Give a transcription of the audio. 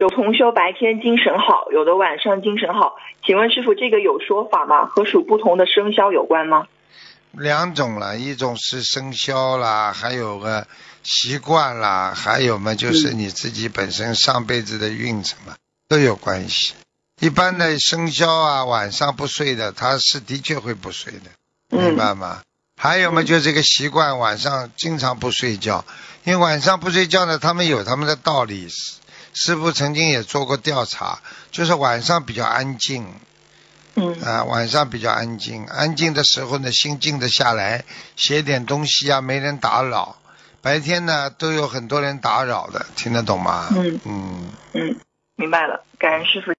有同修白天精神好，有的晚上精神好，请问师傅这个有说法吗？和属不同的生肖有关吗？两种了，一种是生肖啦，还有个习惯啦，还有嘛就是你自己本身上辈子的运程嘛，都有关系。一般的生肖啊，晚上不睡的，他是的确会不睡的，明白吗？还有嘛，就这个习惯，晚上经常不睡觉，因为晚上不睡觉呢，他们有他们的道理。师傅曾经也做过调查，就是晚上比较安静，嗯啊，晚上比较安静，安静的时候呢，心静得下来，写点东西啊，没人打扰。白天呢，都有很多人打扰的，听得懂吗？嗯嗯。嗯，明白了，感恩师傅。